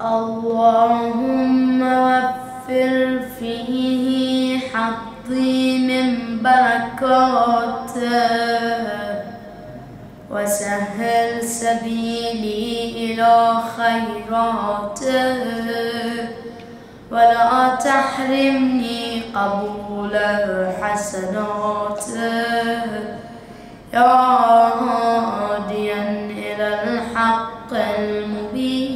اللهم وفر فيه حظي من بركاته وسهل سبيلي إلى خيراته ولا تحرمني قبول حسناته يا هاديا إلى الحق المبين.